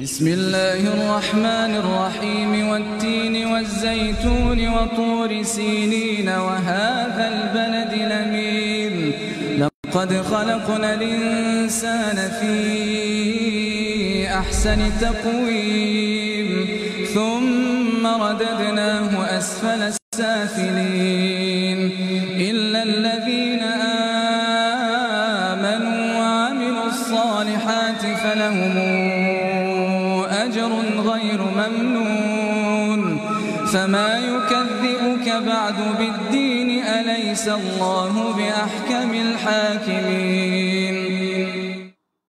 بسم الله الرحمن الرحيم والتين والزيتون وطور سينين وهذا البلد لمين لقد خلقنا الإنسان في أحسن تقويم. ثم رددناه أسفل السافلين. إلا الذين آمنوا وعملوا الصالحات فلهم أجر غير ممنون. فما يكذبك بعد بالدين أليس الله بأحكم الحاكمين؟